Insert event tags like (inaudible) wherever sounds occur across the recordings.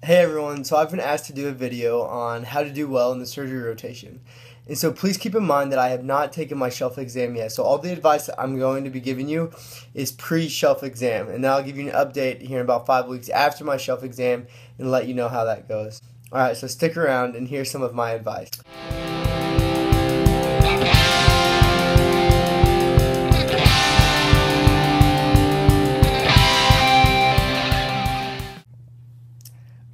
Hey everyone, so I've been asked to do a video on how to do well in the surgery rotation. And so please keep in mind that I have not taken my shelf exam yet. So all the advice that I'm going to be giving you is pre-shelf exam. And then I'll give you an update here in about five weeks after my shelf exam and let you know how that goes. Alright, so stick around and here's some of my advice.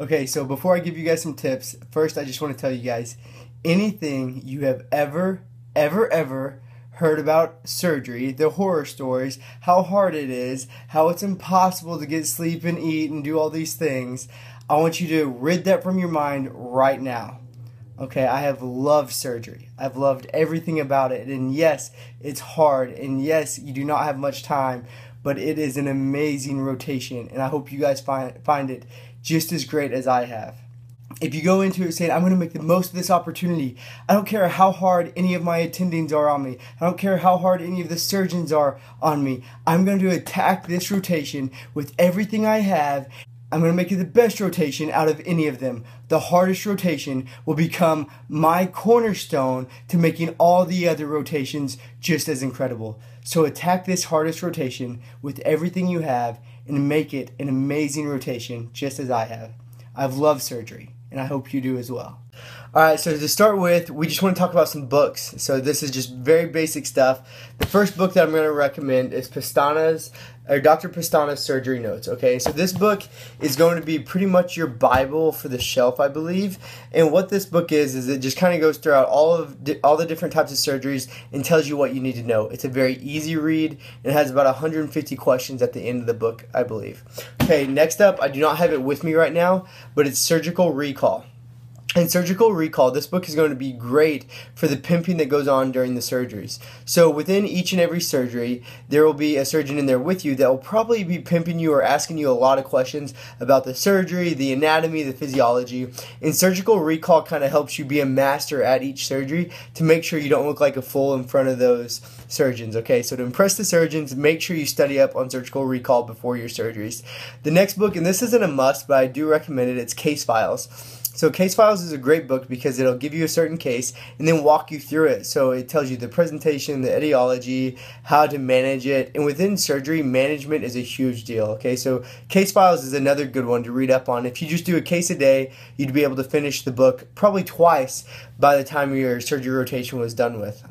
Okay, so before I give you guys some tips, first I just want to tell you guys anything you have ever, ever, ever heard about surgery, the horror stories, how hard it is, how it's impossible to get sleep and eat and do all these things, I want you to rid that from your mind right now. Okay, I have loved surgery. I've loved everything about it. And yes, it's hard. And yes, you do not have much time, but it is an amazing rotation. And I hope you guys find, find it just as great as I have. If you go into it saying, I'm going to make the most of this opportunity, I don't care how hard any of my attendings are on me, I don't care how hard any of the surgeons are on me, I'm going to attack this rotation with everything I have. I'm going to make it the best rotation out of any of them. The hardest rotation will become my cornerstone to making all the other rotations just as incredible. So attack this hardest rotation with everything you have and make it an amazing rotation just as I have. I've loved surgery, and I hope you do as well. All right, so to start with, we just want to talk about some books. So this is just very basic stuff. The first book that I'm going to recommend is Pestana's or Dr. Pestana's surgery notes. Okay, so this book is going to be pretty much your Bible for the shelf, I believe. And what this book is is it just kind of goes throughout all of di- all the different types of surgeries and tells you what you need to know. It's a very easy read. It has about 150 questions at the end of the book, I believe. Okay, next up, I do not have it with me right now, but it's Surgical Recall. In surgical recall, this book is going to be great for the pimping that goes on during the surgeries. So, within each and every surgery, there will be a surgeon in there with you that will probably be pimping you or asking you a lot of questions about the surgery, the anatomy, the physiology. And surgical recall kind of helps you be a master at each surgery to make sure you don't look like a fool in front of those surgeons. Okay, so to impress the surgeons, make sure you study up on surgical recall before your surgeries. The next book, and this isn't a must, but I do recommend it, it's Case Files. So Case Files is a great book because it'll give you a certain case and then walk you through it. So it tells you the presentation, the etiology, how to manage it. And within surgery, management is a huge deal. Okay, so Case Files is another good one to read up on. If you just do a case a day, you'd be able to finish the book probably twice by the time your surgery rotation was done with.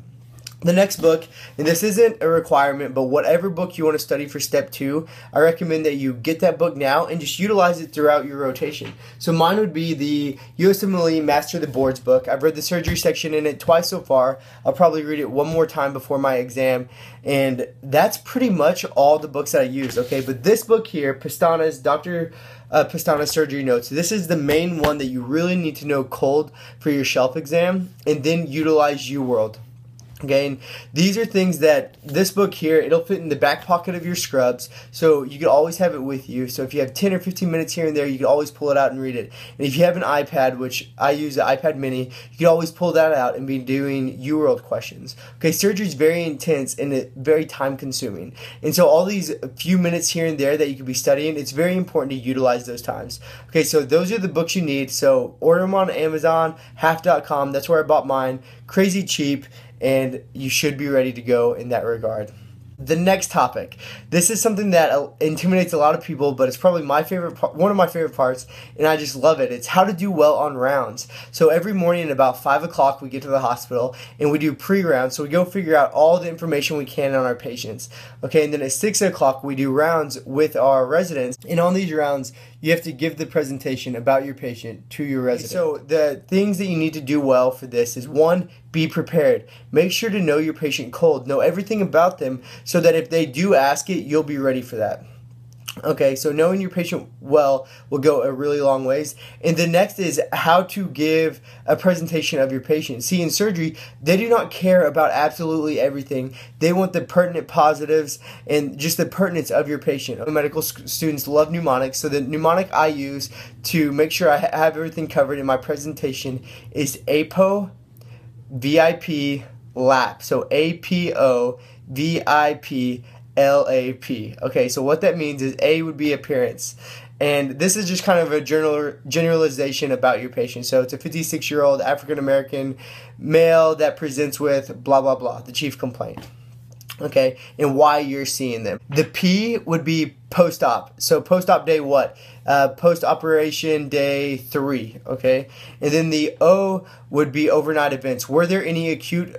The next book, and this isn't a requirement, but whatever book you want to study for step two, I recommend that you get that book now and just utilize it throughout your rotation. So mine would be the USMLE Master the Boards book. I've read the surgery section in it twice so far. I'll probably read it one more time before my exam, and that's pretty much all the books that I use. Okay, but this book here, Pestana's Dr. Uh, Pestana Surgery Notes. This is the main one that you really need to know cold for your shelf exam, and then utilize UWorld. Okay, and these are things that this book here, it'll fit in the back pocket of your scrubs, so you can always have it with you. So if you have 10 or 15 minutes here and there, you can always pull it out and read it. And if you have an iPad, which I use the iPad mini, you can always pull that out and be doing UWorld questions. Okay, surgery is very intense and very time consuming. And so all these few minutes here and there that you could be studying, it's very important to utilize those times. Okay, so those are the books you need. So order them on Amazon, half.com, that's where I bought mine. Crazy cheap and you should be ready to go in that regard. The next topic. This is something that uh, intimidates a lot of people, but it's probably my favorite, one of my favorite parts, and I just love it. It's how to do well on rounds. So every morning at about five o'clock, we get to the hospital and we do pre-rounds. So we go figure out all the information we can on our patients. Okay, and then at six o'clock, we do rounds with our residents, and on these rounds, you have to give the presentation about your patient to your resident. So the things that you need to do well for this is one, be prepared. Make sure to know your patient cold. Know everything about them so that if they do ask it, you'll be ready for that. Okay, so knowing your patient well will go a really long ways. And the next is how to give a presentation of your patient. See, in surgery, they do not care about absolutely everything. They want the pertinent positives and just the pertinence of your patient. Medical students love mnemonics, so the mnemonic I use to make sure I have everything covered in my presentation is APO VIP LAP. So APO VIP LAP. Okay, so what that means is A would be appearance, And this is just kind of a general generalization about your patient. So it's a 56 year old African American male that presents with blah, blah, blah, the chief complaint okay, and why you're seeing them. The P would be post op. So post op day what? Uh, post operation day three, okay? And then the O would be overnight events. Were there any acute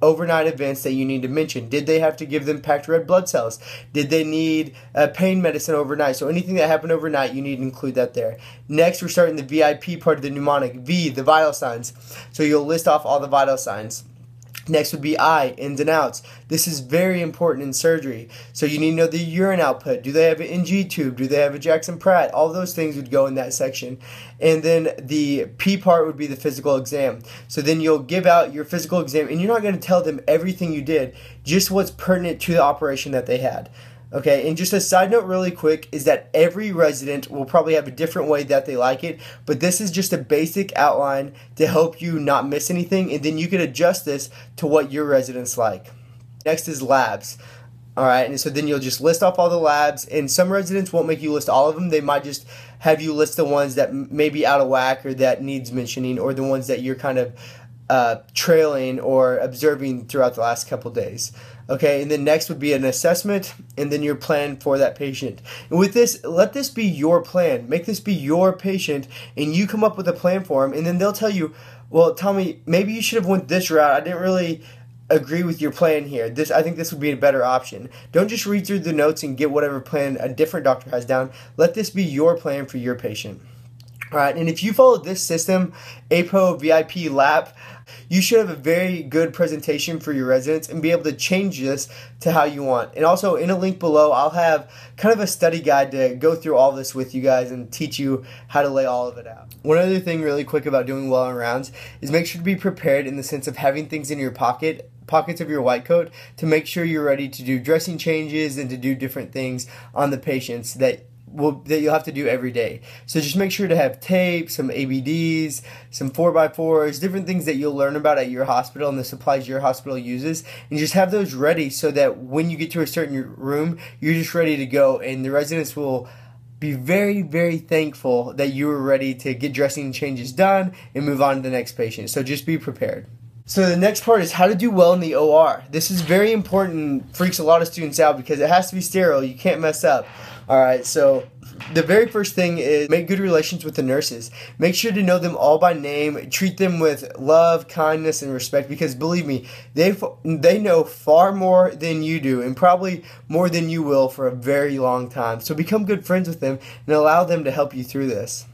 overnight events that you need to mention? Did they have to give them packed red blood cells? Did they need uh, pain medicine overnight? So anything that happened overnight, you need to include that there. Next, we're starting the VIP part of the mnemonic. V, the vital signs. So you'll list off all the vital signs. Next would be I, ins and outs. This is very important in surgery. So you need to know the urine output. Do they have an NG tube? Do they have a Jackson Pratt? All those things would go in that section. And then the P part would be the physical exam. So then you'll give out your physical exam and you're not going to tell them everything you did, just what's pertinent to the operation that they had. Okay, and just a side note, really quick, is that every resident will probably have a different way that they like it, but this is just a basic outline to help you not miss anything, and then you can adjust this to what your residents like. Next is labs. All right, and so then you'll just list off all the labs, and some residents won't make you list all of them. They might just have you list the ones that may be out of whack or that needs mentioning, or the ones that you're kind of uh, trailing or observing throughout the last couple days. Okay, and then next would be an assessment and then your plan for that patient. And with this, let this be your plan. Make this be your patient and you come up with a plan for them and then they'll tell you, well, tell me, maybe you should have went this route. I didn't really agree with your plan here. This I think this would be a better option. Don't just read through the notes and get whatever plan a different doctor has down. Let this be your plan for your patient. All right, and if you follow this system, APO VIP LAP, you should have a very good presentation for your residents and be able to change this to how you want. And also, in a link below, I'll have kind of a study guide to go through all this with you guys and teach you how to lay all of it out. One other thing, really quick, about doing well on rounds is make sure to be prepared in the sense of having things in your pocket pockets of your white coat to make sure you're ready to do dressing changes and to do different things on the patients that will that you'll have to do every day. So just make sure to have tape, some ABDs, some 4x4s, different things that you'll learn about at your hospital and the supplies your hospital uses, and just have those ready so that when you get to a certain room, you're just ready to go and the residents will be very, very thankful that you were ready to get dressing changes done and move on to the next patient. So just be prepared. So the next part is how to do well in the OR. This is very important, freaks a lot of students out because it has to be sterile. You can't mess up. All right, so the very first thing is make good relations with the nurses. Make sure to know them all by name. Treat them with love, kindness, and respect because believe me, they they know far more than you do and probably more than you will for a very long time. So become good friends with them and allow them to help you through this.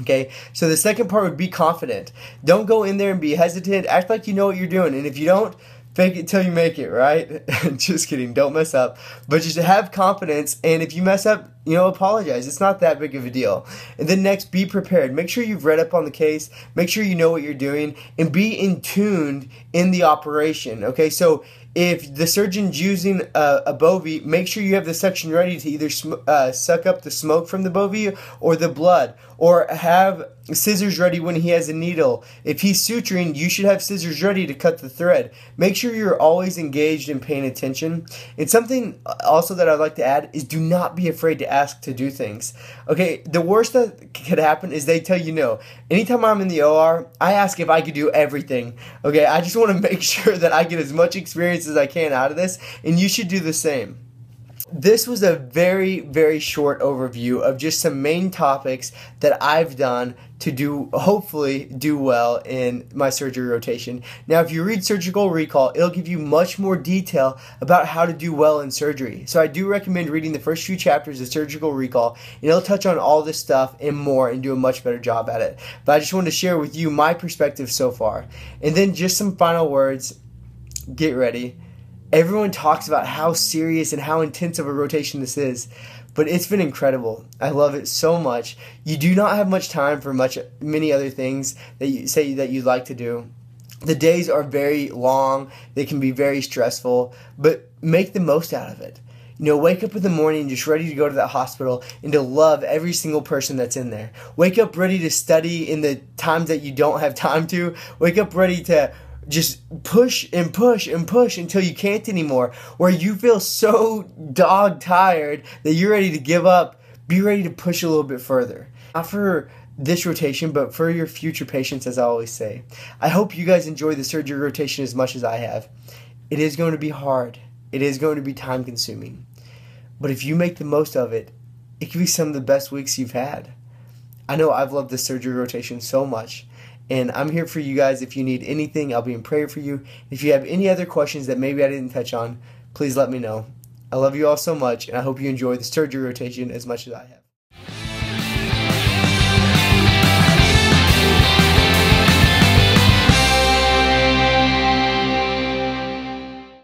Okay, so the second part would be confident. Don't go in there and be hesitant. Act like you know what you're doing. And if you don't, fake it till you make it, right? (laughs) just kidding. Don't mess up. But just have confidence. And if you mess up, you know, apologize. It's not that big of a deal. And then next, be prepared. Make sure you've read up on the case. Make sure you know what you're doing and be in tuned in the operation. Okay, so if the surgeon's using a, a bovie, make sure you have the suction ready to either sm- uh, suck up the smoke from the bovie or the blood, or have scissors ready when he has a needle. If he's suturing, you should have scissors ready to cut the thread. Make sure you're always engaged and paying attention. And something also that I'd like to add is do not be afraid to ask to do things. Okay, the worst that could happen is they tell you no. Anytime I'm in the OR, I ask if I could do everything. Okay, I just want to (laughs) make sure that I get as much experience as I can out of this, and you should do the same this was a very, very short overview of just some main topics that I've done to do, hopefully, do well in my surgery rotation. Now, if you read Surgical Recall, it'll give you much more detail about how to do well in surgery. So, I do recommend reading the first few chapters of Surgical Recall, and it'll touch on all this stuff and more and do a much better job at it. But I just wanted to share with you my perspective so far. And then, just some final words get ready Everyone talks about how serious and how intense of a rotation this is, but it's been incredible. I love it so much. You do not have much time for much many other things that you say that you'd like to do. The days are very long, they can be very stressful, but make the most out of it. You know, wake up in the morning just ready to go to that hospital and to love every single person that's in there. Wake up ready to study in the times that you don't have (laughs) time to. Wake up ready to just push and push and push until you can't anymore, where you feel so dog tired that you're ready to give up be ready to push a little bit further. Not for this rotation, but for your future patients, as I always say. I hope you guys enjoy the surgery rotation as much as I have. It is going to be hard, it is going to be time consuming. But if you make the most of it, it could be some of the best weeks you've had. I know I've loved the surgery rotation so much. And I'm here for you guys. If you need anything, I'll be in prayer for you. If you have any other questions that maybe I didn't touch on, please let me know. I love you all so much, and I hope you enjoy the surgery rotation as much as I have.